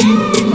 Música